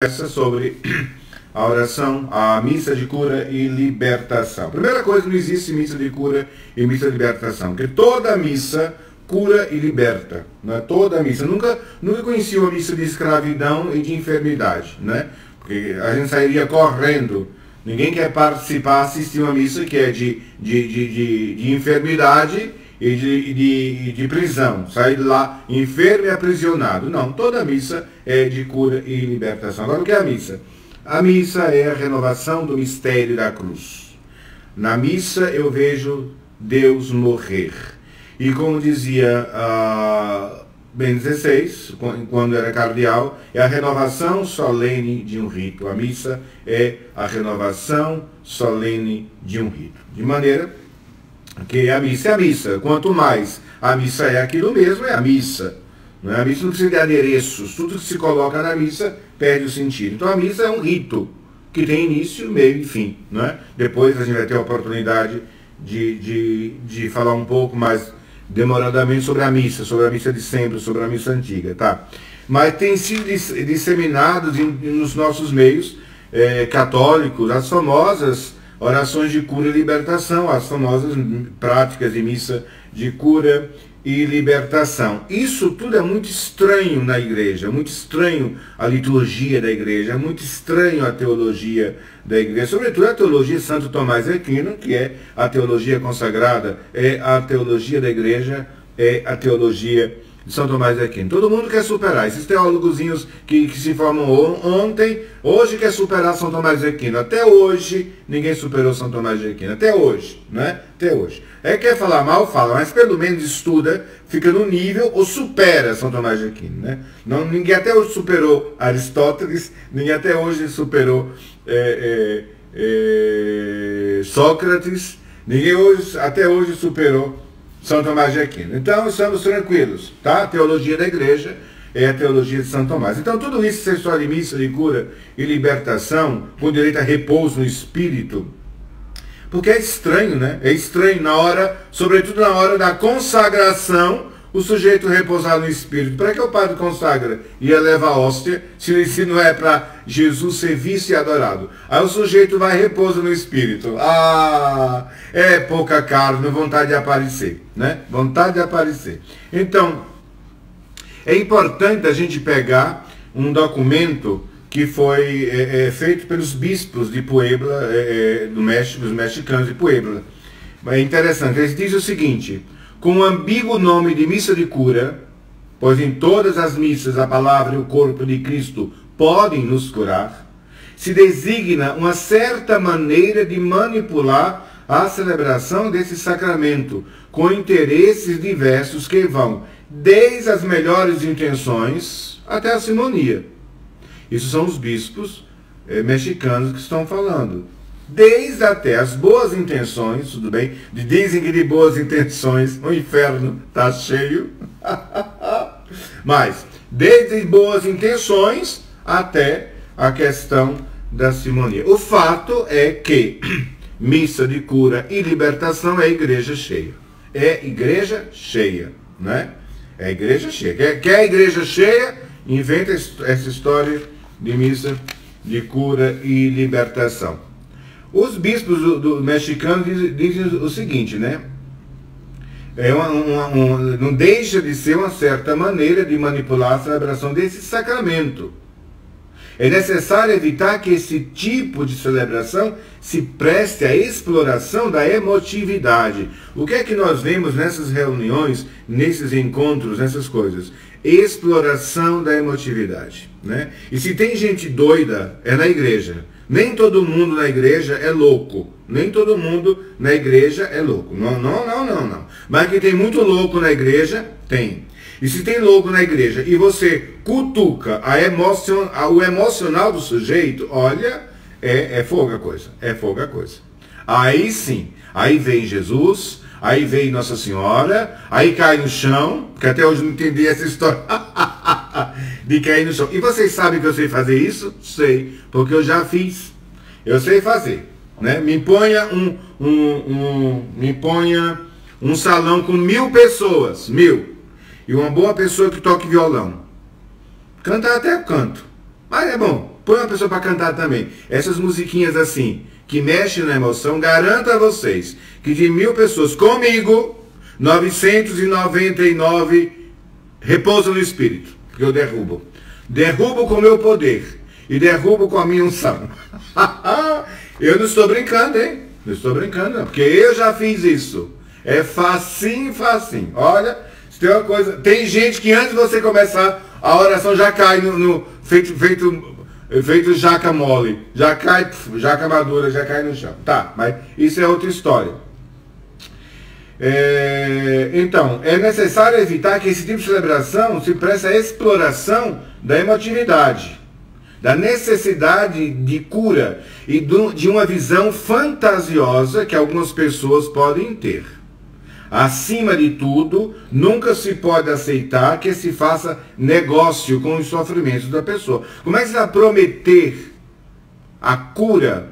conversa sobre a oração, a missa de cura e libertação. Primeira coisa, não existe missa de cura e missa de libertação, porque toda missa cura e liberta, é Toda missa. Nunca, nunca conheci uma missa de escravidão e de enfermidade, né? Porque a gente sairia correndo. Ninguém quer participar, assistir uma missa que é de, de, de, de, de enfermidade e de, de, de prisão, sair de lá enfermo e aprisionado. Não, toda missa é de cura e libertação. Agora, o que é a missa? A missa é a renovação do mistério da cruz. Na missa eu vejo Deus morrer. E como dizia uh, Ben XVI, quando era cardeal, é a renovação solene de um rito. A missa é a renovação solene de um rito. De maneira que a missa é a missa. Quanto mais a missa é aquilo mesmo, é a missa. Não é? A missa não precisa de adereços. Tudo que se coloca na missa perde o sentido. Então a missa é um rito que tem início, meio e fim. Não é? Depois a gente vai ter a oportunidade de, de, de falar um pouco mais demoradamente sobre a missa, sobre a missa de sempre, sobre a missa antiga. Tá? Mas tem sido disseminados nos nossos meios é, católicos as famosas orações de cura e libertação, as famosas práticas de missa de cura e libertação. Isso tudo é muito estranho na igreja, é muito estranho a liturgia da igreja, é muito estranho a teologia da igreja, sobretudo a teologia de Santo Tomás Aquino, que é a teologia consagrada, é a teologia da igreja, é a teologia de São Tomás de Aquino. Todo mundo quer superar. Esses teólogos que, que se formam ontem, hoje quer superar São Tomás de Aquino. Até hoje, ninguém superou São Tomás de Aquino. Até hoje, né? Até hoje. É quer falar mal, fala, mas pelo menos estuda, fica no nível ou supera São Tomás de Aquino, né? Não, ninguém até hoje superou Aristóteles, ninguém até hoje superou é, é, é, Sócrates, ninguém hoje, até hoje superou são Tomás de Aquino. Então estamos tranquilos, tá? Teologia da igreja é a teologia de São Tomás. Então tudo isso, sexual de missa, de cura e libertação, com direito a repouso no espírito, porque é estranho, né? É estranho na hora, sobretudo na hora da consagração, o sujeito repousar no Espírito. Para que o padre consagra e eleva a hóstia, se, se não é para Jesus ser visto e adorado? Aí o sujeito vai e repousa no Espírito. Ah, é pouca carne, vontade de aparecer, né? Vontade de aparecer. Então, é importante a gente pegar um documento que foi é, é, feito pelos bispos de Puebla, é, é do México, dos mexicanos de Puebla. É interessante, eles dizem o seguinte, com o ambíguo nome de missa de cura, pois em todas as missas a palavra e o corpo de Cristo podem nos curar, se designa uma certa maneira de manipular a celebração desse sacramento, com interesses diversos que vão desde as melhores intenções até a simonia. Isso são os bispos eh, mexicanos que estão falando desde até as boas intenções, tudo bem? Dizem que de boas intenções o inferno está cheio. Mas, desde boas intenções até a questão da simonia. O fato é que missa de cura e libertação é igreja cheia. É igreja cheia, né? É igreja cheia. Quer, quer igreja cheia? Inventa essa história de missa de cura e libertação. Os bispos do, do dizem, dizem, o seguinte, né? É uma, uma, uma, não deixa de ser uma certa maneira de manipular a celebração desse sacramento. É necessário evitar que esse tipo de celebração se preste à exploração da emotividade. O que é que nós vemos nessas reuniões, nesses encontros, nessas coisas? Exploração da emotividade. Né? E se tem gente doida, é na igreja. Nem todo mundo na igreja é louco. Nem todo mundo na igreja é louco. Não, não, não, não, não. Mas que tem muito louco na igreja, tem. E se tem louco na igreja e você cutuca a emocion, a, o emocional do sujeito, olha, é, é fogo a coisa. É fogo a coisa. Aí sim, aí vem Jesus, aí vem Nossa Senhora, aí cai no chão, que até hoje não entendi essa história. de cair no chão. E vocês sabem que eu sei fazer isso? Sei, porque eu já fiz. Eu sei fazer. Né? Me ponha um, um, um, me ponha um salão com mil pessoas, mil, e uma boa pessoa que toque violão. Cantar até canto, mas é bom. Põe uma pessoa para cantar também. Essas musiquinhas assim, que mexem na emoção, garanto a vocês que de mil pessoas comigo, 999 repousam no espírito, que eu derrubo. Derrubo com o meu poder e derrubo com a minha unção. eu não estou brincando, hein? Não estou brincando, não, porque eu já fiz isso. É facinho, facinho. Olha, se tem uma coisa. Tem gente que antes de você começar, a oração já cai no, no feito, feito, feito jaca mole. Já cai, jaca madura, já cai no chão. Tá, mas isso é outra história. É, então, é necessário evitar que esse tipo de celebração se preste à exploração da emotividade, da necessidade de cura e de uma visão fantasiosa que algumas pessoas podem ter. Acima de tudo, nunca se pode aceitar que se faça negócio com os sofrimentos da pessoa. Como é que você vai prometer a cura,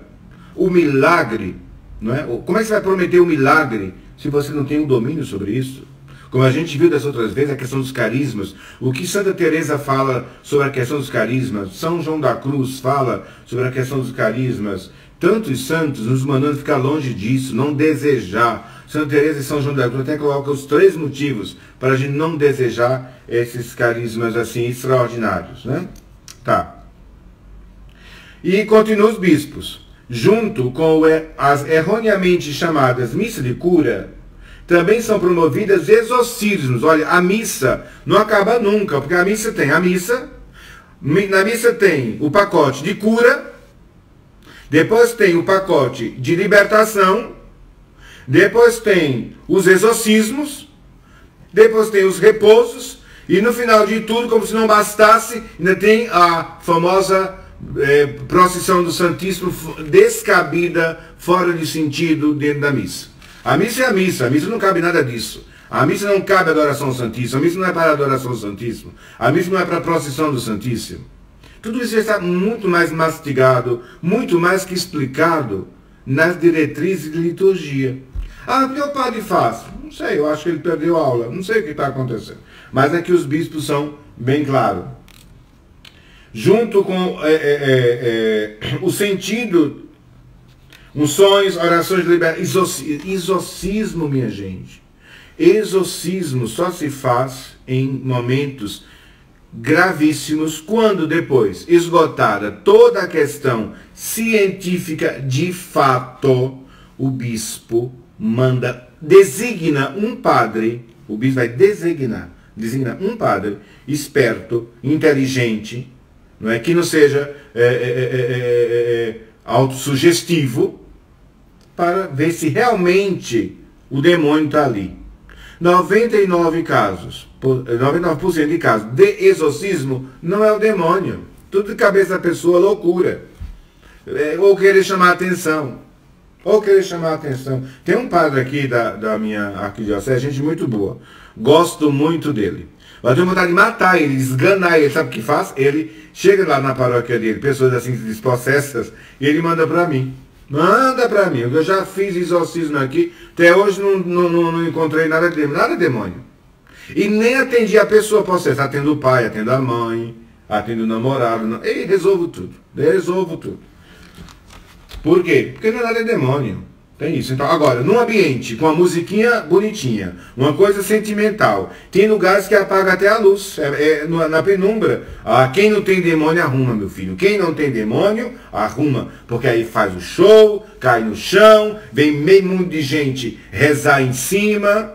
o milagre? Não é? Como é que você vai prometer o milagre se você não tem um domínio sobre isso? Como a gente viu das outras vezes, a questão dos carismas. O que Santa Teresa fala sobre a questão dos carismas, São João da Cruz fala sobre a questão dos carismas. Tantos santos nos mandando ficar longe disso, não desejar. Santa Teresa e São João da Cruz até coloca os três motivos para a gente não desejar esses carismas assim extraordinários, né? Tá. E continua os bispos. Junto com as erroneamente chamadas missa de cura, também são promovidas exorcismos. Olha, a missa não acaba nunca, porque a missa tem a missa, na missa tem o pacote de cura, depois tem o pacote de libertação, depois tem os exorcismos, depois tem os repousos, e no final de tudo, como se não bastasse, ainda tem a famosa é, procissão do Santíssimo descabida, fora de sentido, dentro da missa. A missa é a missa, a missa não cabe nada disso. A missa não cabe adoração ao Santíssimo, a missa não é para adoração ao Santíssimo, a missa não é para a procissão do Santíssimo. Tudo isso está muito mais mastigado, muito mais que explicado nas diretrizes de liturgia. Ah, o que o padre faz? Não sei, eu acho que ele perdeu a aula. Não sei o que está acontecendo. Mas é que os bispos são bem claros. Junto com é, é, é, é o sentido, unções, orações de liberdade, exorcismo, minha gente. Exorcismo só se faz em momentos gravíssimos quando depois esgotada toda a questão científica de fato o bispo manda, designa um padre, o bispo vai designar, designa um padre esperto, inteligente, não é que não seja é, é, é, é, autossugestivo, para ver se realmente o demônio está ali. 99 casos, 99% de casos de exorcismo não é o demônio. Tudo de cabeça da pessoa, loucura. ou querer chamar atenção. Ou querer chamar atenção. Tem um padre aqui da, da minha arquidiocese, gente muito boa. Gosto muito dele. Mas tenho vontade de matar ele, esganar ele. Sabe o que faz? Ele chega lá na paróquia dele, pessoas assim despossessas, e ele manda para mim. Manda para mim. Eu já fiz exorcismo aqui. Até hoje não, não, não, não encontrei nada de nada de demônio. E nem atendi a pessoa possessa. Atendo o pai, atendo a mãe, atendo o namorado. Não. E resolvo tudo. Resolvo tudo. Por quê? Porque não é nada de demônio. Tem isso. Então, agora, num ambiente com a musiquinha bonitinha, uma coisa sentimental, tem lugares que apaga até a luz, é, é na penumbra. Ah, quem não tem demônio, arruma, meu filho. Quem não tem demônio, arruma. Porque aí faz o show, cai no chão, vem meio mundo de gente rezar em cima,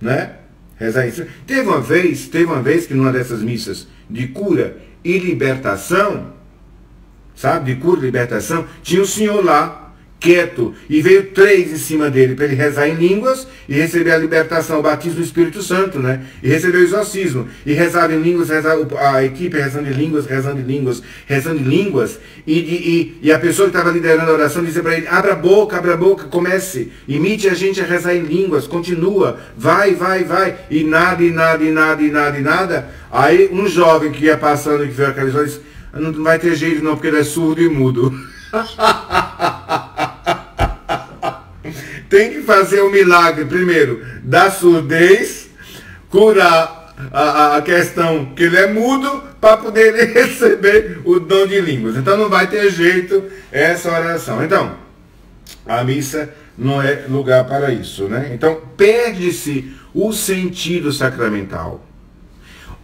né? Rezar em cima. Teve uma vez, teve uma vez que numa dessas missas de cura e libertação, sabe, de cura e libertação, tinha um senhor lá, quieto, e veio três em cima dele para ele rezar em línguas e receber a libertação, o batismo do Espírito Santo, né? E receber o exorcismo. E rezava em línguas, rezava, a equipe rezando em línguas, rezando em línguas, rezando em línguas, e, e, e a pessoa que estava liderando a oração dizia para ele, abra a boca, abra a boca, comece, imite a gente a rezar em línguas, continua, vai, vai, vai, e nada, e nada, e nada, e nada, e nada. Aí um jovem que ia passando, que viu aquelas disse, não vai ter jeito não, porque ele é surdo e mudo. Tem que fazer o um milagre, primeiro, da surdez, curar a, a, questão que ele é mudo, para poder receber o dom de línguas. Então não vai ter jeito essa oração. Então, a missa não é lugar para isso, né? Então perde-se o sentido sacramental.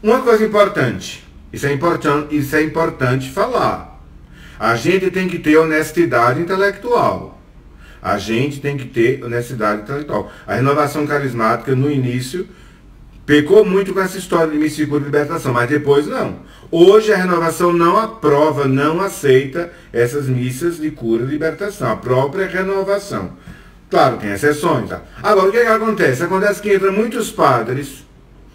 Uma coisa importante, isso é importante, isso é importante falar. A gente tem que ter honestidade intelectual. A gente tem que ter honestidade intelectual. A renovação carismática no início pecou muito com essa história de misticura e libertação, mas depois não. Hoje a renovação não aprova, não aceita essas missas de cura e libertação, a própria renovação. Claro, tem exceções. Tá? Agora, o que, é que acontece? Acontece que entram muitos padres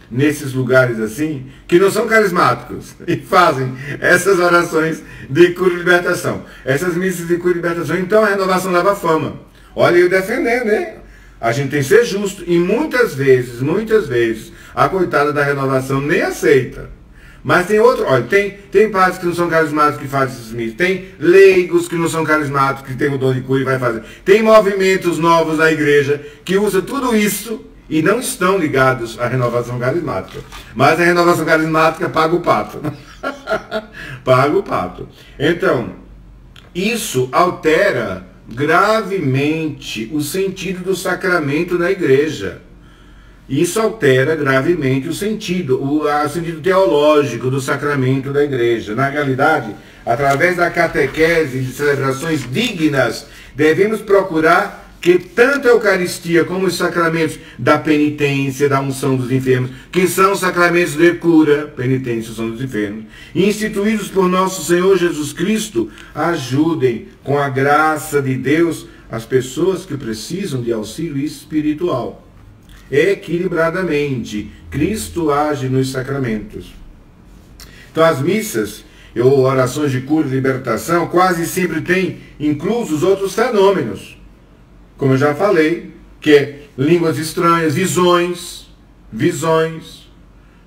nesses lugares assim, que não são carismáticos, e fazem essas orações de cura e libertação. Essas missas de cura e libertação, então a renovação leva fama. Olha eu defendendo, né? A gente tem que ser justo. E muitas vezes, muitas vezes, a coitada da renovação nem aceita. Mas tem outro, olha, tem, tem padres que não são carismáticos que fazem esses missas, tem leigos que não são carismáticos que tem o dom de cura e vai fazer. Tem movimentos novos na igreja que usa tudo isso e não estão ligados à renovação carismática. Mas a renovação carismática paga o pato. paga o pato. Então, isso altera gravemente o sentido do sacramento na igreja. Isso altera gravemente o sentido, o, o sentido teológico do sacramento da igreja. Na realidade, através da catequese de celebrações dignas, devemos procurar que tanto a Eucaristia como os sacramentos da penitência, da unção dos enfermos, que são sacramentos de cura, penitência, unção dos enfermos, instituídos por nosso Senhor Jesus Cristo, ajudem com a graça de Deus as pessoas que precisam de auxílio espiritual. Equilibradamente, Cristo age nos sacramentos. Então as missas ou orações de cura e libertação quase sempre têm inclusos outros fenômenos como eu já falei, que é línguas estranhas, visões, visões,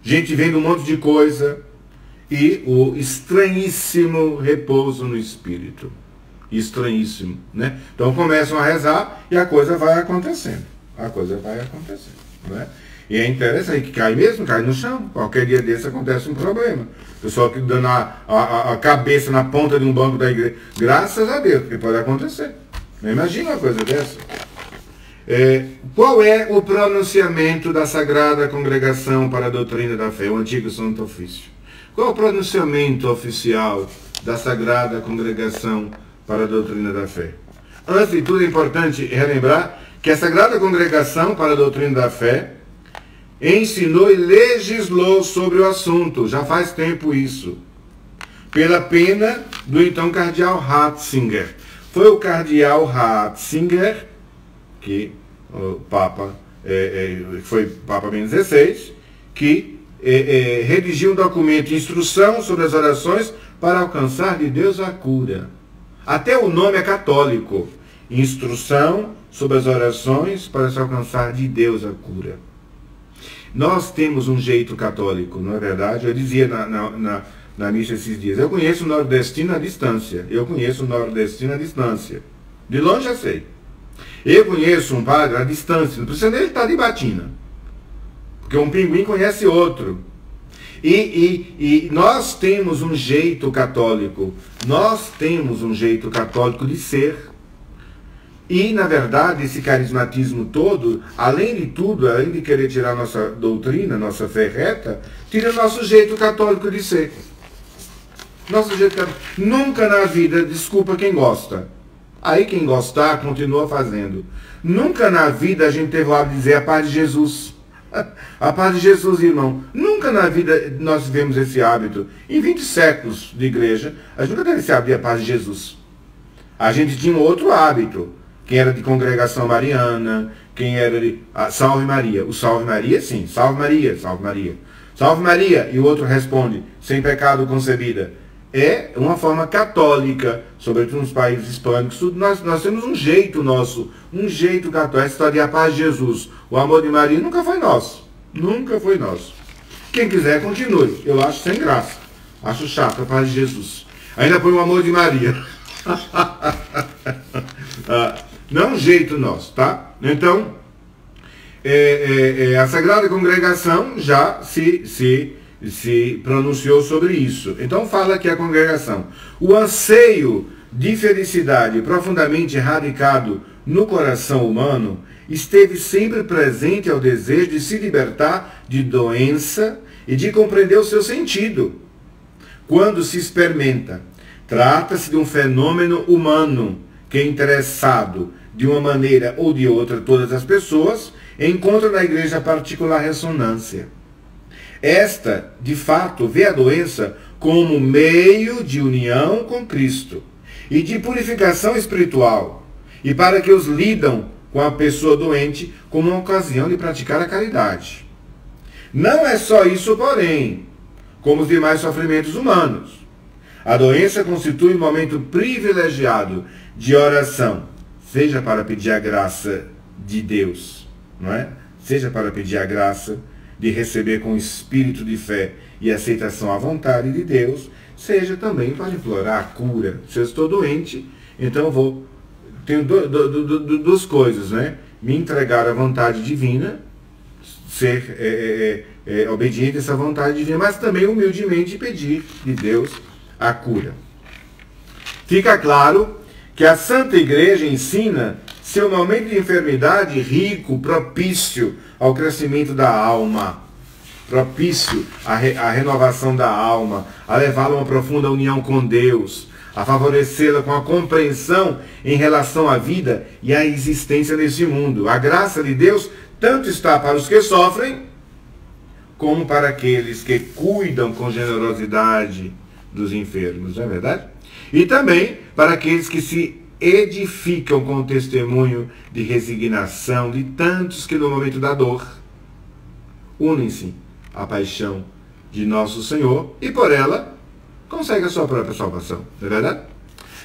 gente vendo um monte de coisa e o estranhíssimo repouso no espírito. Estranhíssimo, né? Então começam a rezar e a coisa vai acontecendo. A coisa vai acontecendo, né? E é interessante que cai mesmo, cai no chão. Qualquer dia desse acontece um problema. Pessoal que dando a, a, a cabeça na ponta de um banco da igreja. Graças a Deus, que pode acontecer. Imagina uma coisa dessa. É, qual é o pronunciamento da Sagrada Congregação para a Doutrina da Fé, o antigo Santo Ofício? Qual é o pronunciamento oficial da Sagrada Congregação para a Doutrina da Fé? Antes de tudo, é importante relembrar que a Sagrada Congregação para a Doutrina da Fé ensinou e legislou sobre o assunto, já faz tempo isso, pela pena do então cardeal Ratzinger foi o cardeal Ratzinger, que o Papa é, é, foi Papa Bento XVI, que é, é, redigiu um documento, instrução sobre as orações para alcançar de Deus a cura. Até o nome é católico. Instrução sobre as orações para se alcançar de Deus a cura. Nós temos um jeito católico, não é verdade? Eu dizia na, na, na na missa esses dias. Eu conheço o nordestino à distância. Eu conheço o nordestino à distância. De longe já sei. Eu conheço um padre à distância. Não precisa nem estar de batina. Porque um pinguim conhece outro. E, e, e nós temos um jeito católico. Nós temos um jeito católico de ser. E, na verdade, esse carismatismo todo, além de tudo, além de querer tirar nossa doutrina, nossa fé reta, tira nosso jeito católico de ser. Nosso jeito de... Nunca na vida desculpa quem gosta. Aí quem gostar, continua fazendo. Nunca na vida a gente teve o hábito de dizer a paz de Jesus. A paz de Jesus, irmão. Nunca na vida nós tivemos esse hábito. Em 20 séculos de igreja, a gente nunca teve esse hábito de a paz de Jesus. A gente tinha um outro hábito. Quem era de congregação mariana, quem era de. Ah, salve Maria. O salve Maria, sim. Salve Maria, salve Maria. Salve Maria. E o outro responde, sem pecado concebida é uma forma católica, sobretudo nos países hispânicos, tudo, nós, nós temos um jeito nosso, um jeito católico. Essa história de a paz de Jesus, o amor de Maria nunca foi nosso. Nunca foi nosso. Quem quiser, continue. Eu acho sem graça. Acho chato a paz de Jesus. Ainda põe o amor de Maria. ah, não é um jeito nosso, tá? Então, é, é, é, a Sagrada Congregação já se, se se pronunciou sobre isso. Então fala aqui a congregação. O anseio de felicidade profundamente radicado no coração humano esteve sempre presente ao desejo de se libertar de doença e de compreender o seu sentido. Quando se experimenta, trata-se de um fenômeno humano que é interessado de uma maneira ou de outra todas as pessoas, encontra na igreja particular ressonância. Esta, de fato, vê a doença como meio de união com Cristo e de purificação espiritual, e para que os lidam com a pessoa doente como uma ocasião de praticar a caridade. Não é só isso, porém, como os demais sofrimentos humanos. A doença constitui um momento privilegiado de oração, seja para pedir a graça de Deus, não é? Seja para pedir a graça de receber com espírito de fé e aceitação a vontade de Deus, seja também para implorar a cura. Se eu estou doente, então vou. Tenho do, do, do, duas coisas, né? Me entregar à vontade divina, ser é, é, é, obediente a essa vontade divina, mas também humildemente pedir de Deus a cura. Fica claro que a Santa Igreja ensina seu momento de enfermidade rico, propício ao crescimento da alma propício à, re, à renovação da alma, a levá-la a uma profunda união com Deus, a favorecê-la com a compreensão em relação à vida e à existência nesse mundo. A graça de Deus tanto está para os que sofrem, como para aqueles que cuidam com generosidade dos enfermos, não é verdade? E também para aqueles que se edificam com o testemunho de resignação de tantos que no momento da dor unem-se a paixão de nosso Senhor e por ela consegue a sua própria salvação. Não é verdade?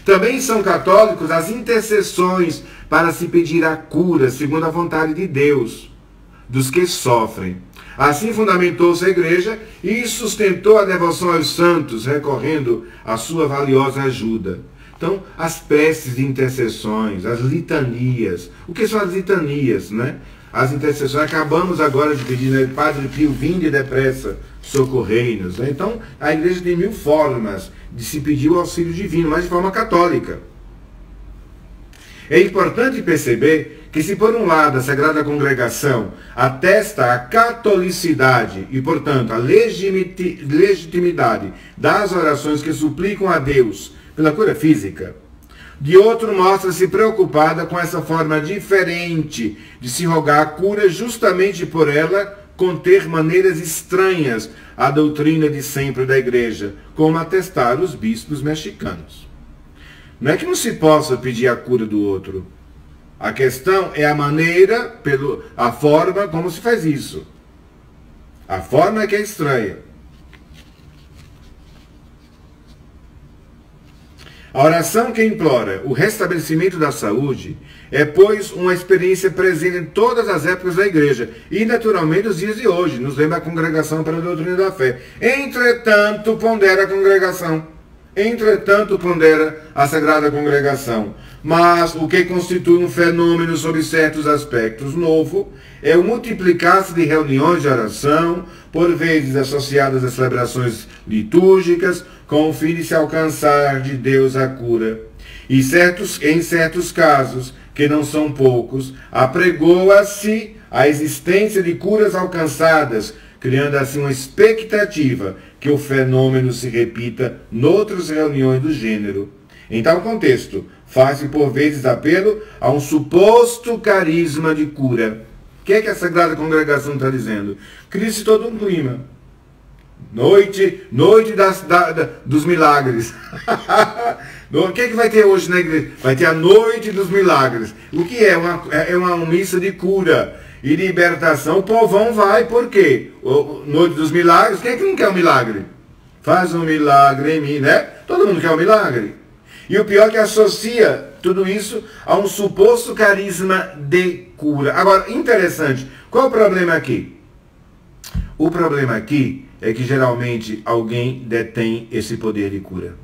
Também são católicos as intercessões para se pedir a cura, segundo a vontade de Deus, dos que sofrem. Assim fundamentou-se a igreja e sustentou a devoção aos santos, recorrendo à sua valiosa ajuda. Então, as preces de intercessões, as litanias. O que são as litanias, né? as intercessões. Acabamos agora de pedir, né, Padre Pio, vinde depressa, socorrei-nos. Né? Então, a igreja tem mil formas de se pedir o auxílio divino, mas de forma católica. É importante perceber que, se por um lado a Sagrada Congregação atesta a catolicidade e, portanto, a legitimidade das orações que suplicam a Deus pela cura física, de outro, mostra-se preocupada com essa forma diferente de se rogar a cura, justamente por ela conter maneiras estranhas à doutrina de sempre da igreja, como atestaram os bispos mexicanos. Não é que não se possa pedir a cura do outro. A questão é a maneira, pelo, a forma como se faz isso. A forma é que é estranha. A oração que implora o restabelecimento da saúde é, pois, uma experiência presente em todas as épocas da igreja e, naturalmente, nos dias de hoje. Nos lembra a congregação para a doutrina da fé. Entretanto, pondera a congregação. Entretanto, pondera a sagrada congregação. Mas o que constitui um fenômeno sob certos aspectos novo é o multiplicar-se de reuniões de oração, por vezes associadas a celebrações litúrgicas, com o fim de se alcançar de Deus a cura. E certos, em certos casos, que não são poucos, apregoa-se a existência de curas alcançadas, criando assim uma expectativa que o fenômeno se repita noutras reuniões do gênero. Em tal contexto, faz-se por vezes apelo a um suposto carisma de cura. O que é que a Sagrada Congregação está dizendo? Cria-se todo um clima Noite, noite das, da, da, dos milagres. o que, é que vai ter hoje na igreja? Vai ter a noite dos milagres. O que é? Uma, é, é uma missa de cura e libertação. O povão vai, por quê? O, noite dos milagres, quem é que não quer um milagre? Faz um milagre em mim, né? Todo mundo quer um milagre. E o pior é que associa tudo isso a um suposto carisma de cura. Agora, interessante, qual o problema aqui? O problema aqui é que geralmente alguém detém esse poder de cura.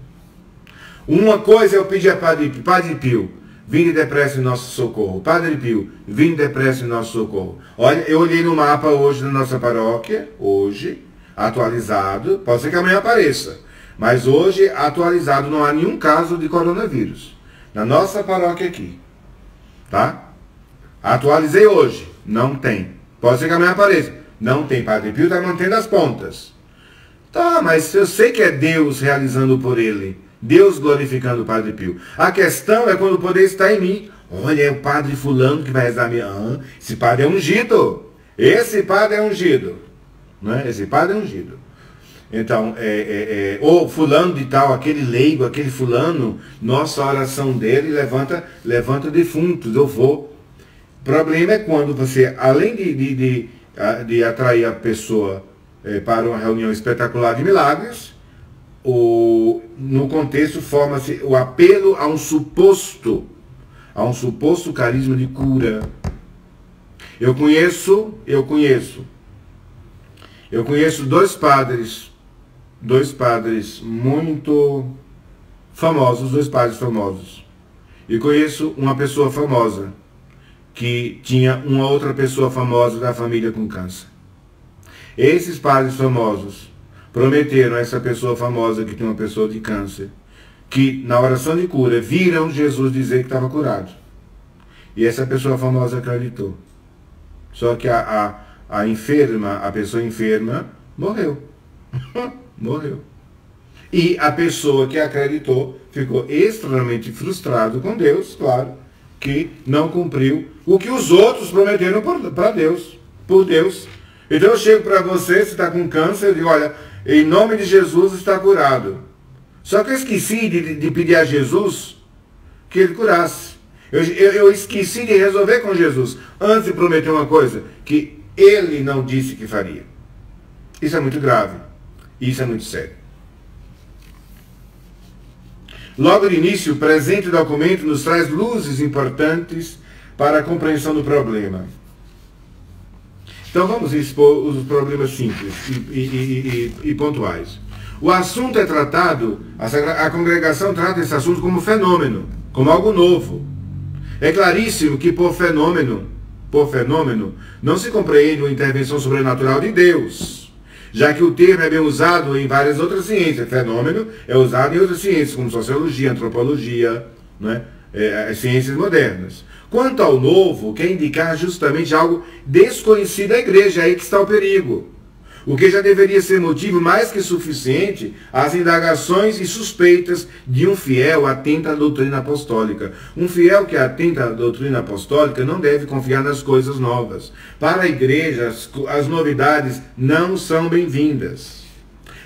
Uma coisa eu pedi a Padre, Padre Pio, vinde depressa em nosso socorro. Padre Pio, vinde depressa em nosso socorro. Olha, eu olhei no mapa hoje da nossa paróquia, hoje, atualizado, pode ser que amanhã apareça, mas hoje atualizado não há nenhum caso de coronavírus. Na nossa paróquia aqui. Tá? Atualizei hoje, não tem. Pode ser que amanhã apareça. Não tem. Padre Pio está mantendo as pontas. Tá, mas eu sei que é Deus realizando por ele. Deus glorificando o Padre Pio. A questão é quando o poder está em mim. Olha, é o Padre Fulano que vai rezar minha. Ah, esse padre é ungido. Esse padre é ungido. Não é? Esse padre é ungido. Então, é, é, é, ou fulano de tal, aquele leigo, aquele fulano, nossa oração dele levanta, levanta defuntos, eu vou. O problema é quando você, além de, de, de, de atrair a pessoa é, para uma reunião espetacular de milagres, o, no contexto forma-se o apelo a um suposto, a um suposto carisma de cura. Eu conheço, eu conheço, eu conheço dois padres, dois padres muito famosos, dois padres famosos. E conheço uma pessoa famosa que tinha uma outra pessoa famosa da família com câncer. Esses padres famosos prometeram a essa pessoa famosa que tem uma pessoa de câncer, que na oração de cura viram Jesus dizer que estava curado. E essa pessoa famosa acreditou. Só que a, a, a enferma, a pessoa enferma, morreu. morreu. E a pessoa que acreditou ficou extremamente frustrado com Deus, claro, que não cumpriu o que os outros prometeram para Deus, por Deus. Então eu chego para você, se está com câncer, e digo, olha, em nome de Jesus está curado. Só que eu esqueci de, de pedir a Jesus que ele curasse. Eu, eu, eu, esqueci de resolver com Jesus, antes de prometer uma coisa que ele não disse que faria. Isso é muito grave. Isso é muito sério. Logo de início, o presente documento nos traz luzes importantes para a compreensão do problema. Então vamos expor os problemas simples e, e, e, e pontuais. O assunto é tratado, a, a congregação trata esse assunto como fenômeno, como algo novo. É claríssimo que por fenômeno, por fenômeno, não se compreende uma intervenção sobrenatural de Deus, já que o termo é bem usado em várias outras ciências. Fenômeno é usado em outras ciências, como sociologia, antropologia, né? É, ciências modernas. Quanto ao novo, quer indicar justamente algo desconhecido à igreja, aí que está o perigo. O que já deveria ser motivo mais que suficiente às indagações e suspeitas de um fiel atento à doutrina apostólica. Um fiel que atenta à doutrina apostólica não deve confiar nas coisas novas. Para a igreja, as, as novidades não são bem-vindas.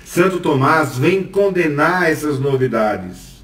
Santo Tomás vem condenar essas novidades.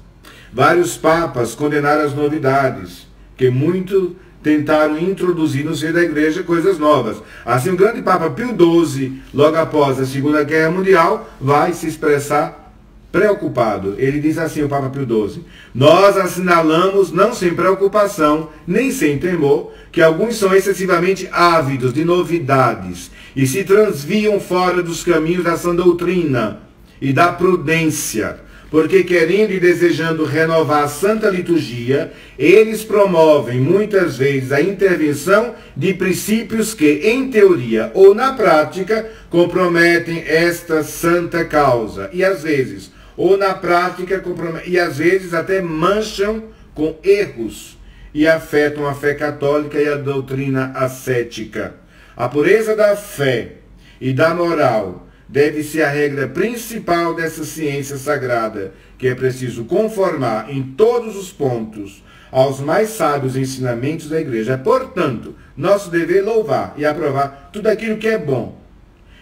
Vários papas condenaram as novidades que muito tentaram introduzir no seio da igreja coisas novas. Assim, o grande Papa Pio XII, logo após a Segunda Guerra Mundial, vai se expressar preocupado. Ele diz assim, o Papa Pio XII, nós assinalamos, não sem preocupação, nem sem temor, que alguns são excessivamente ávidos de novidades e se transviam fora dos caminhos da sã doutrina e da prudência porque querendo e desejando renovar a santa liturgia, eles promovem muitas vezes a intervenção de princípios que, em teoria ou na prática, comprometem esta santa causa. E às vezes, ou na prática, e às vezes até mancham com erros e afetam a fé católica e a doutrina ascética. A pureza da fé e da moral deve ser a regra principal dessa ciência sagrada, que é preciso conformar em todos os pontos aos mais sábios ensinamentos da igreja. É, portanto, nosso dever louvar e aprovar tudo aquilo que é bom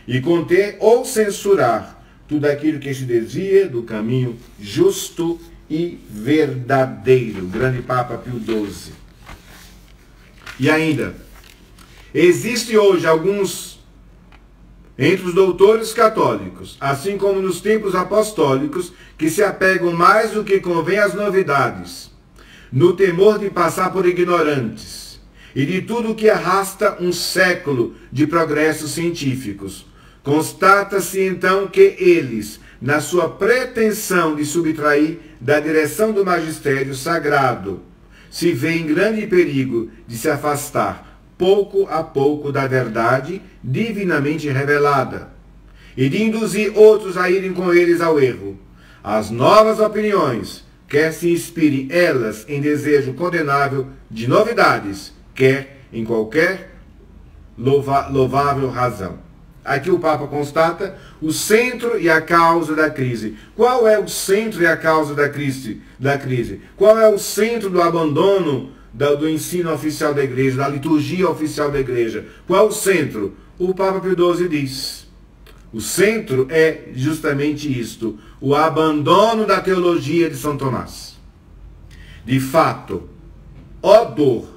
e conter ou censurar tudo aquilo que se desvia do caminho justo e verdadeiro. Grande Papa Pio XII. E ainda, existe hoje alguns entre os doutores católicos, assim como nos tempos apostólicos, que se apegam mais do que convém às novidades, no temor de passar por ignorantes, e de tudo que arrasta um século de progressos científicos. Constata-se então que eles, na sua pretensão de subtrair da direção do magistério sagrado, se veem em grande perigo de se afastar pouco a pouco da verdade divinamente revelada. e de induzir outros a irem com eles ao erro. As novas opiniões, quer se inspirem elas em desejo condenável de novidades, quer em qualquer louva, louvável razão. Aqui o Papa constata o centro e a causa da crise. Qual é o centro e a causa da crise? Da crise? Qual é o centro do abandono do ensino oficial da igreja, da liturgia oficial da igreja? Qual é o centro? O Papa Pio XII diz. O centro é justamente isto, o abandono da teologia de São Tomás. De fato, ó dor,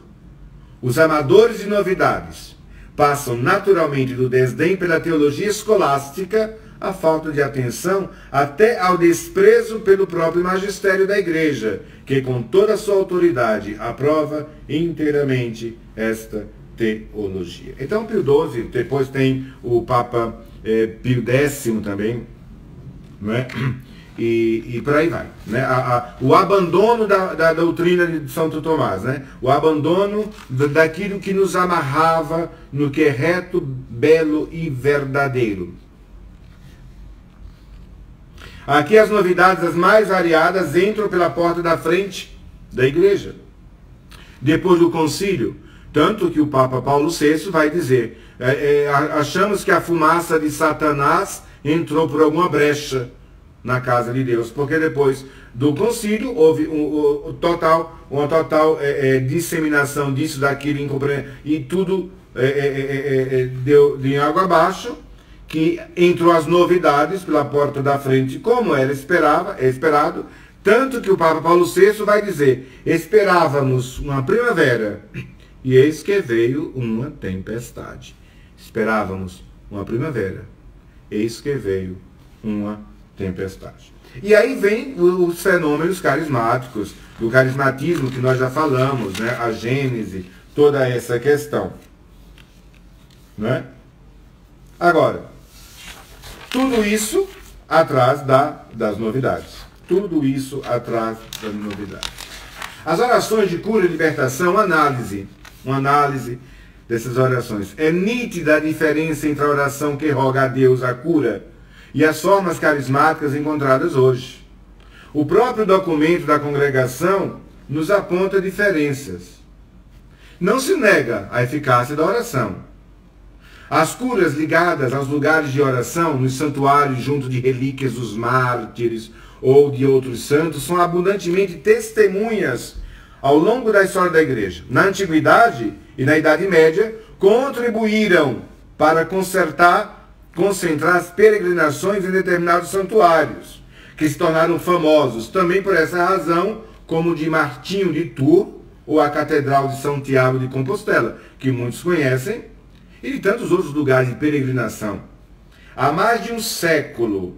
os amadores de novidades passam naturalmente do desdém pela teologia escolástica à falta de atenção, até ao desprezo pelo próprio magistério da igreja, que com toda a sua autoridade aprova inteiramente esta teologia. Então, Pio XII, depois tem o Papa eh, Pio X também, não é? E, e por aí vai. Né? A, a, o abandono da, da, doutrina de Santo Tomás, né? o abandono daquilo que nos amarrava no que é reto, belo e verdadeiro. Aqui as novidades, as mais variadas, entram pela porta da frente da igreja. Depois do concílio, tanto que o Papa Paulo VI vai dizer, é, é, achamos que a fumaça de Satanás entrou por alguma brecha na casa de Deus, porque depois do concílio houve um, um total, uma total é, é, disseminação disso, daquilo, e tudo é, é, deu de água abaixo, que entrou as novidades pela porta da frente, como era esperava, é esperado, tanto que o Papa Paulo VI vai dizer, esperávamos uma primavera, e eis que veio uma tempestade. Esperávamos uma primavera, eis que veio uma tempestade. E aí vem os fenômenos carismáticos, do carismatismo que nós já falamos, né? a gênese, toda essa questão. Né? Agora, tudo isso atrás da, das novidades. Tudo isso atrás das novidades. As orações de cura e libertação, análise. Uma análise dessas orações. É nítida a diferença entre a oração que roga a Deus a cura e as formas carismáticas encontradas hoje. O próprio documento da congregação nos aponta diferenças. Não se nega a eficácia da oração. As curas ligadas aos lugares de oração, nos santuários junto de relíquias dos mártires ou de outros santos, são abundantemente testemunhas ao longo da história da igreja. Na antiguidade e na Idade Média, contribuíram para consertar concentrar as peregrinações em determinados santuários, que se tornaram famosos também por essa razão, como de Martinho de Tours, ou a Catedral de São Tiago de Compostela, que muitos conhecem, e de tantos outros lugares de peregrinação. Há mais de um século,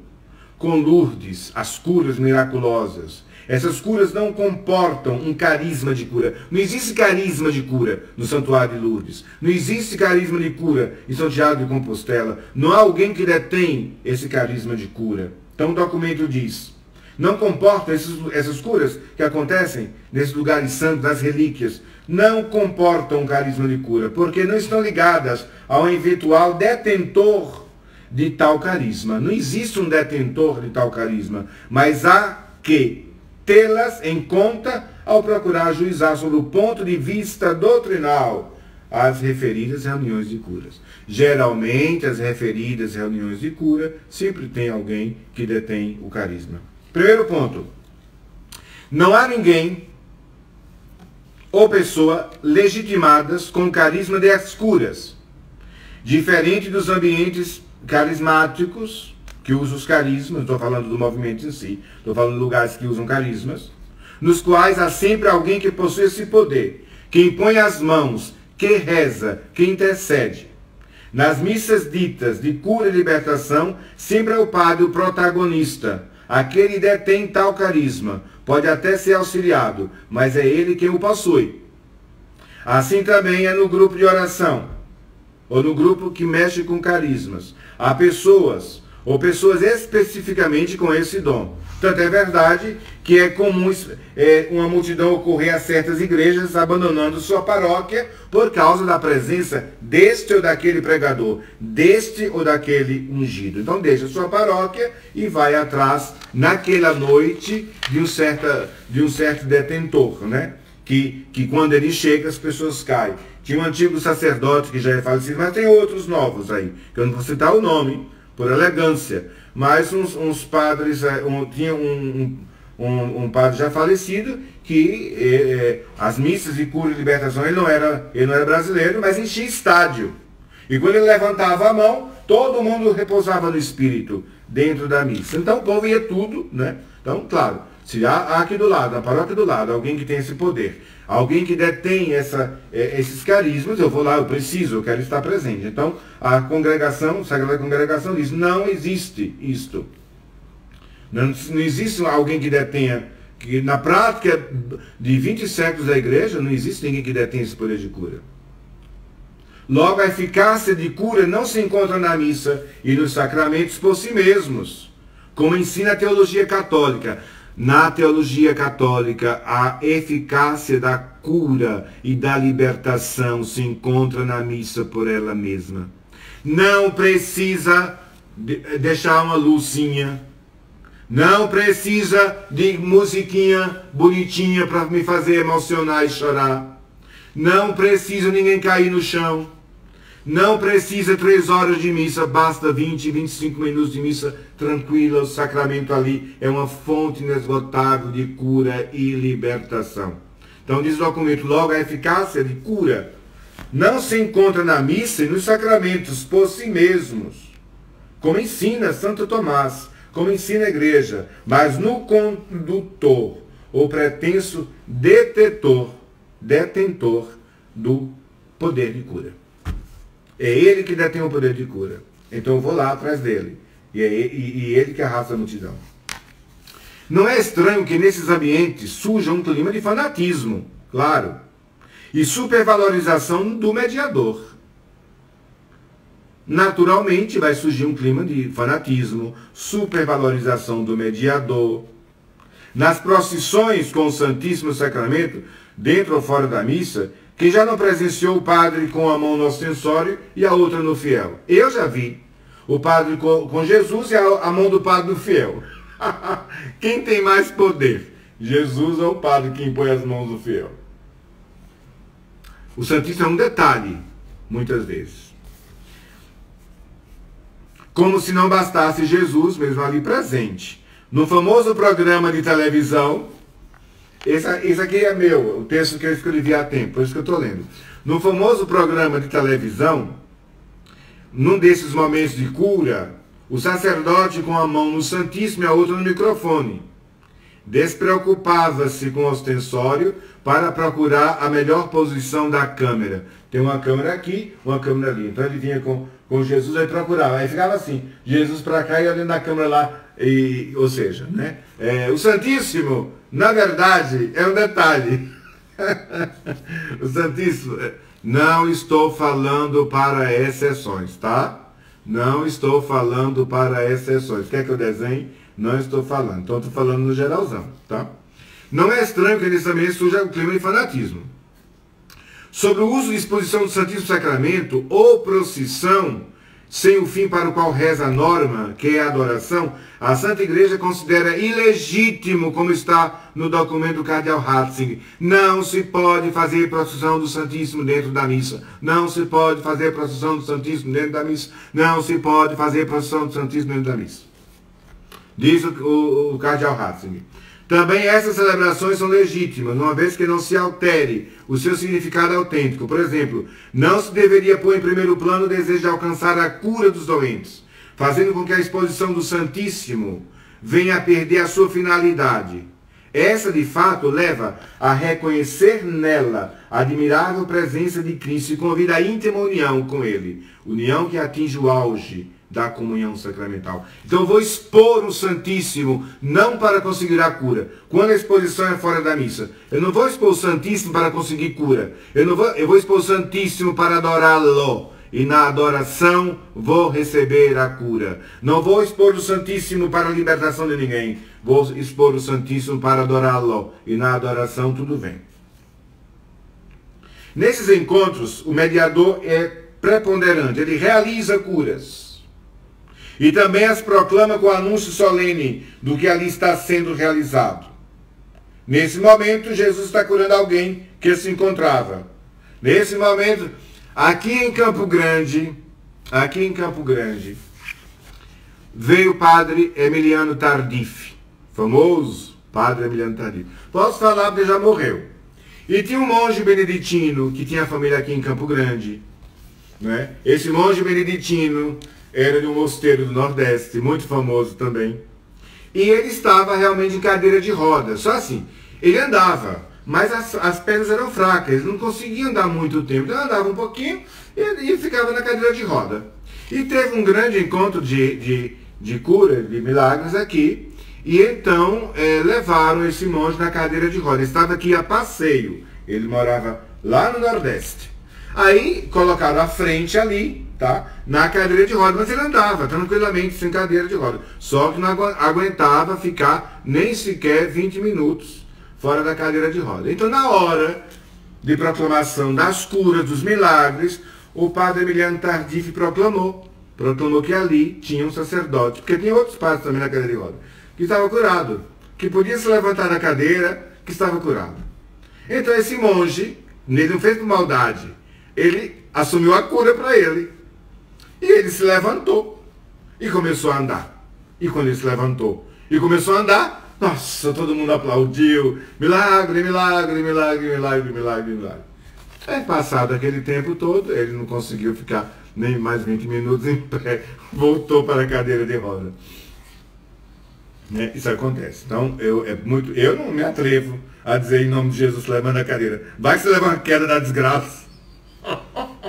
com Lourdes, as curas miraculosas, essas curas não comportam um carisma de cura. Não existe carisma de cura no Santuário de Lourdes. Não existe carisma de cura em São Tiago de Compostela. Não há alguém que detém esse carisma de cura. Então o documento diz, não comportam esses, essas curas que acontecem nesses lugares santos, nas relíquias, não comportam carisma de cura, porque não estão ligadas ao eventual detentor de tal carisma. Não existe um detentor de tal carisma, mas há que tê-las em conta ao procurar juizar sobre o ponto de vista doutrinal as referidas reuniões de curas. Geralmente, as referidas reuniões de cura sempre tem alguém que detém o carisma. Primeiro ponto. Não há ninguém ou pessoa legitimadas com carisma das curas. Diferente dos ambientes carismáticos, que usa os carismas, estou falando do movimento em si, estou falando de lugares que usam carismas, nos quais há sempre alguém que possui esse poder, que impõe as mãos, que reza, que intercede. Nas missas ditas de cura e libertação, sempre é o padre o protagonista, aquele detém tal carisma, pode até ser auxiliado, mas é ele quem o possui. Assim também é no grupo de oração, ou no grupo que mexe com carismas. Há pessoas ou pessoas especificamente com esse dom. Tanto é verdade que é comum é, uma multidão ocorrer a certas igrejas abandonando sua paróquia por causa da presença deste ou daquele pregador, deste ou daquele ungido. Então deixa sua paróquia e vai atrás naquela noite de um certo, de um certo detentor, né? Que, que quando ele chega as pessoas caem. Tinha um antigo sacerdote que já é falecido, mas tem outros novos aí, que eu não vou citar o nome, por elegância. Mas uns, uns padres, é, um, tinha um, um, um, padre já falecido que é, as missas de cura e libertação, ele não, era, ele não era brasileiro, mas enchia estádio. E quando ele levantava a mão, todo mundo repousava no espírito dentro da missa. Então o povo ia tudo, né? Então, claro, se há aqui do lado, na paróquia do lado, alguém que tem esse poder, alguém que detém essa, é, esses carismas, eu vou lá, eu preciso, eu quero estar presente. Então, a congregação, a Sagrada Congregação diz, não existe isto. Não, não existe alguém que detenha, que na prática de 20 séculos da igreja, não existe ninguém que detenha esse poder de cura. Logo, a eficácia de cura não se encontra na missa e nos sacramentos por si mesmos, como ensina a teologia católica. Na teologia católica, a eficácia da cura e da libertação se encontra na missa por ela mesma. Não precisa deixar uma luzinha. Não precisa de musiquinha bonitinha para me fazer emocionar e chorar. Não precisa ninguém cair no chão. Não precisa três horas de missa, basta 20, 25 minutos de missa tranquila. O sacramento ali é uma fonte inesgotável de cura e libertação. Então diz o documento, logo a eficácia de cura não se encontra na missa e nos sacramentos por si mesmos, como ensina Santo Tomás, como ensina a igreja, mas no condutor ou pretenso detetor, detentor do poder de cura. É ele que detém o poder de cura. Então eu vou lá atrás dele. E é ele, e ele que arrasta a multidão. Não é estranho que nesses ambientes surja um clima de fanatismo, claro, e supervalorização do mediador. Naturalmente vai surgir um clima de fanatismo, supervalorização do mediador. Nas procissões com o Santíssimo Sacramento, dentro ou fora da missa, que já não presenciou o padre com a mão no ostensório e a outra no fiel. Eu já vi o padre com, Jesus e a, mão do padre no fiel. Quem tem mais poder? Jesus ou o padre que impõe as mãos do fiel? O Santíssimo é um detalhe, muitas vezes. Como se não bastasse Jesus mesmo ali presente. No famoso programa de televisão, esse, esse aqui é meu, o texto que eu escrevi há tempo, por isso que eu estou lendo. No famoso programa de televisão, num desses momentos de cura, o sacerdote com a mão no Santíssimo e a outra no microfone. Despreocupava-se com o ostensório para procurar a melhor posição da câmera. Tem uma câmera aqui, uma câmera ali. Então ele vinha com, com Jesus e procurava. Aí ficava assim, Jesus para cá e olhando na câmera lá. E, ou seja, né? É, o Santíssimo na verdade, é um detalhe. o Santíssimo, não estou falando para exceções, tá? Não estou falando para exceções. Quer que eu desenhe? Não estou falando. Então, estou falando no geralzão, tá? Não é estranho que nesse ambiente surja o clima de fanatismo. Sobre o uso e exposição do Santíssimo Sacramento ou procissão, sem o fim para o qual reza a norma, que é a adoração, a Santa Igreja considera ilegítimo, como está no documento do Cardeal Ratzinger. Não se pode fazer procissão do Santíssimo dentro da missa. Não se pode fazer procissão do Santíssimo dentro da missa. Não se pode fazer procissão do Santíssimo dentro da missa. Diz o, o, o Cardeal Ratzinger. Também essas celebrações são legítimas, uma vez que não se altere o seu significado autêntico. Por exemplo, não se deveria pôr em primeiro plano o desejo de alcançar a cura dos doentes, fazendo com que a exposição do Santíssimo venha a perder a sua finalidade. Essa, de fato, leva a reconhecer nela a admirável presença de Cristo e convida a íntima união com Ele, união que atinge o auge da comunhão sacramental. Então vou expor o Santíssimo, não para conseguir a cura. Quando a exposição é fora da missa, eu não vou expor o Santíssimo para conseguir cura. Eu, não vou, eu vou expor o Santíssimo para adorá-lo. E na adoração vou receber a cura. Não vou expor o Santíssimo para a libertação de ninguém, vou expor o Santíssimo para adorá-lo e na adoração tudo vem. Nesses encontros, o mediador é preponderante, ele realiza curas. E também as proclama com anúncio solene do que ali está sendo realizado. Nesse momento, Jesus está curando alguém que se encontrava. Nesse momento, aqui em Campo Grande, aqui em Campo Grande, veio o padre Emiliano Tardif, famoso padre Emiliano Tardif. Posso falar porque já morreu. E tinha um monge beneditino que tinha família aqui em Campo Grande. Né? Esse monge beneditino era de um mosteiro do Nordeste, muito famoso também. E ele estava realmente em cadeira de rodas. Só assim, ele andava, mas as, as pernas eram fracas, ele não conseguia andar muito tempo. Então andava um pouquinho e, e ficava na cadeira de roda. E teve um grande encontro de, de, de cura, de milagres aqui, e então é, levaram esse monge na cadeira de roda. Ele estava aqui a passeio. Ele morava lá no Nordeste. Aí colocaram a frente ali, tá? Na cadeira de roda, mas ele andava tranquilamente sem cadeira de roda. Só que não aguentava ficar nem sequer 20 minutos fora da cadeira de roda. Então, na hora de proclamação das curas, dos milagres, o padre Emiliano Tardif proclamou. Proclamou que ali tinha um sacerdote, porque tinha outros padres também na cadeira de roda que estava curado, que podia se levantar da cadeira, que estava curado. Então esse monge, ele não fez por maldade, ele assumiu a cura para ele. E ele se levantou e começou a andar. E quando ele se levantou e começou a andar, nossa, todo mundo aplaudiu. Milagre, milagre, milagre, milagre, milagre, milagre. É passado aquele tempo todo, ele não conseguiu ficar nem mais 20 minutos em pé, voltou para a cadeira de roda. Né? Isso acontece. Então, eu, é muito, eu não me atrevo a dizer em nome de Jesus, levando a cadeira. Vai que você leva uma queda da desgraça.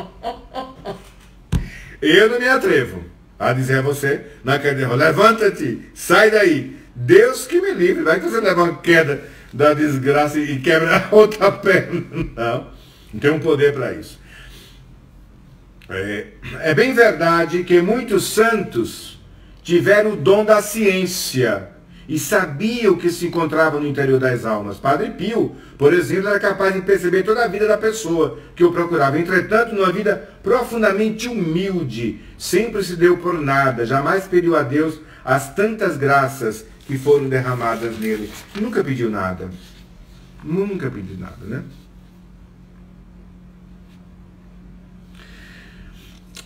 Eu não me atrevo a dizer a você na cadeira, levanta-te, sai daí. Deus que me livre. Vai que você leva uma queda da desgraça e quebra a outra perna. Não. Não tem um poder para isso. É, é bem verdade que muitos santos tiveram o dom da ciência e sabiam o que se encontrava no interior das almas. Padre Pio, por exemplo, era capaz de perceber toda a vida da pessoa que o procurava. Entretanto, numa vida profundamente humilde, sempre se deu por nada, jamais pediu a Deus as tantas graças que foram derramadas nele. Nunca pediu nada. Nunca pediu nada, né?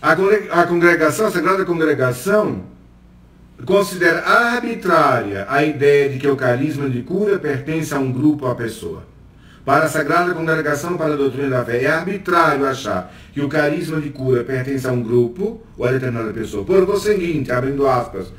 A congregação, a Sagrada Congregação, considera arbitrária a ideia de que o carisma de cura pertence a um grupo ou a pessoa. Para a Sagrada Congregação para a Doutrina da Fé, é arbitrário achar que o carisma de cura pertence a um grupo ou a determinada pessoa. Por conseguinte, abrindo aspas,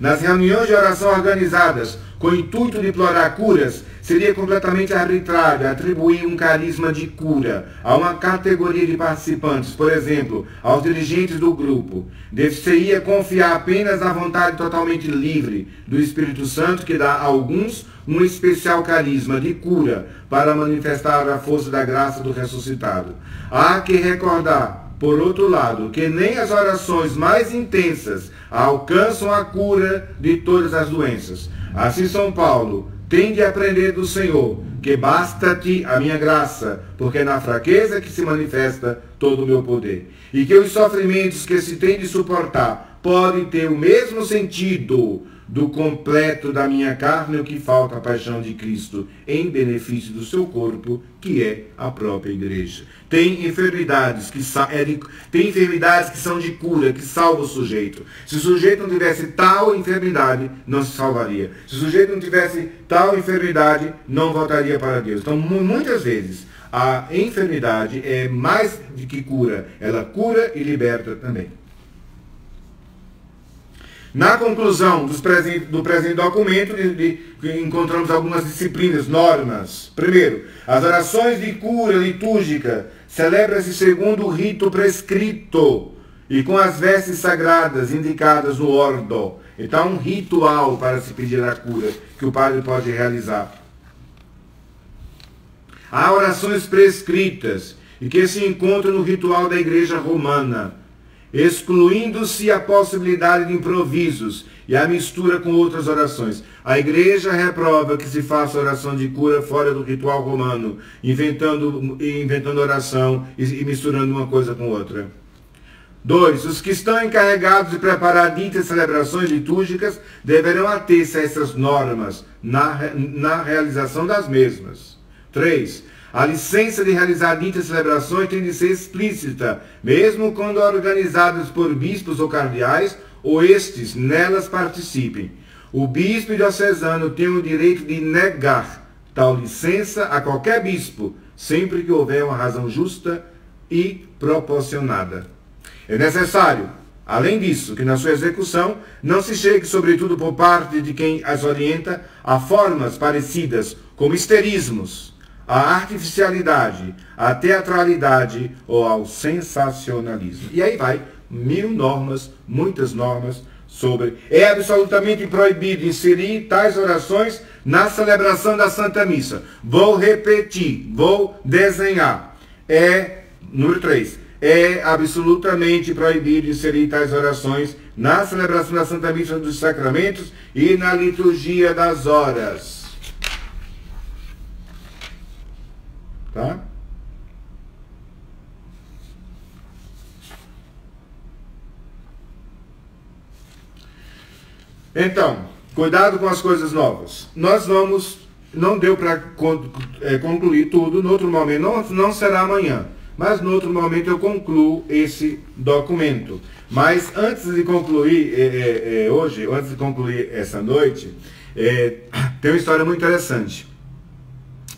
Nas reuniões de oração organizadas com o intuito de implorar curas, seria completamente arbitrário atribuir um carisma de cura a uma categoria de participantes, por exemplo, aos dirigentes do grupo. Deve-se confiar apenas na vontade totalmente livre do Espírito Santo, que dá a alguns um especial carisma de cura para manifestar a força da graça do ressuscitado. Há que recordar, por outro lado, que nem as orações mais intensas alcançam a cura de todas as doenças. Assim, São Paulo tem de aprender do Senhor, que basta-te a minha graça, porque é na fraqueza que se manifesta todo o meu poder. E que os sofrimentos que se tem de suportar podem ter o mesmo sentido do completo da minha carne o que falta a paixão de Cristo em benefício do seu corpo, que é a própria igreja. Tem enfermidades que é de, tem enfermidades que são de cura, que salva o sujeito. Se o sujeito não tivesse tal enfermidade, não se salvaria. Se o sujeito não tivesse tal enfermidade, não voltaria para Deus. Então, muitas vezes, a enfermidade é mais do que cura, ela cura e liberta também. Na conclusão do presente documento, de, de, encontramos algumas disciplinas, normas. Primeiro, as orações de cura litúrgica celebram-se segundo o rito prescrito e com as vestes sagradas indicadas no ordo. Então, um ritual para se pedir a cura que o padre pode realizar. Há orações prescritas e que se encontram no ritual da Igreja Romana, excluindo-se a possibilidade de improvisos e a mistura com outras orações. A Igreja reprova que se faça oração de cura fora do ritual romano, inventando, inventando oração e, e misturando uma coisa com outra. 2. Os que estão encarregados de preparar ditas celebrações litúrgicas deverão ater-se a essas normas na, na realização das mesmas. 3. A licença de realizar ditas celebrações tem de ser explícita, mesmo quando organizadas por bispos ou cardeais, ou estes nelas participem. O bispo diocesano tem o direito de negar tal licença a qualquer bispo, sempre que houver uma razão justa e proporcionada. É necessário, além disso, que na sua execução não se chegue, sobretudo por parte de quem as orienta, a formas parecidas como histerismos, a artificialidade, a teatralidade ou ao sensacionalismo. E aí vai mil normas, muitas normas sobre. É absolutamente proibido inserir tais orações na celebração da Santa Missa. Vou repetir, vou desenhar. É, número 3, é absolutamente proibido inserir tais orações na celebração da Santa Missa dos Sacramentos e na liturgia das horas. Tá? Então, cuidado com as coisas novas. Nós vamos, não deu para é, concluir tudo, no outro momento, não, não será amanhã mas no outro momento eu concluo esse documento. Mas antes de concluir é, é, é, hoje, antes de concluir essa noite, é, tem uma história muito interessante.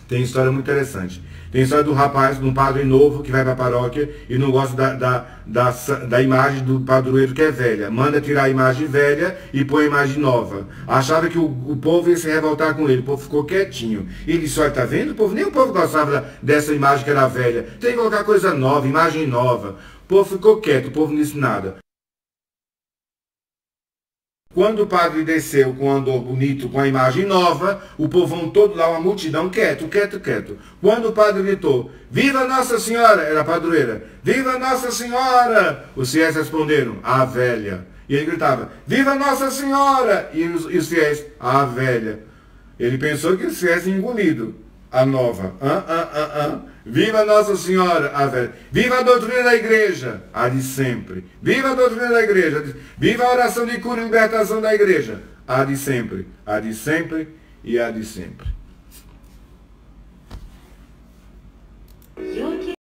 Tem uma história muito interessante. Tem a história do rapaz, de um padre novo que vai para a paróquia e não gosta da, da, da, da, imagem do padroeiro que é velha. Manda tirar a imagem velha e põe a imagem nova. Achava que o, o povo ia se revoltar com ele. O povo ficou quietinho. E ele disse, olha, tá vendo? O povo, nem o povo gostava dessa imagem que era velha. Tem que colocar coisa nova, imagem nova. O povo ficou quieto, o povo não disse nada. Quando o padre desceu com um andor bonito, com a imagem nova, o povão todo lá, uma multidão, quieto, quieto, quieto. Quando o padre gritou, Viva Nossa Senhora, era a padroeira, Viva Nossa Senhora, os fiéis responderam, a velha. E ele gritava, Viva Nossa Senhora! E os, e os fiéis, a velha. Ele pensou que os fiéis engolido a nova. Ah, ah, ah, ah. Viva Nossa Senhora, Ave. Viva a doutrina da igreja, a de sempre. Viva a doutrina da igreja. De... Viva a oração de cura e libertação da igreja, a de sempre. A de sempre e a de sempre.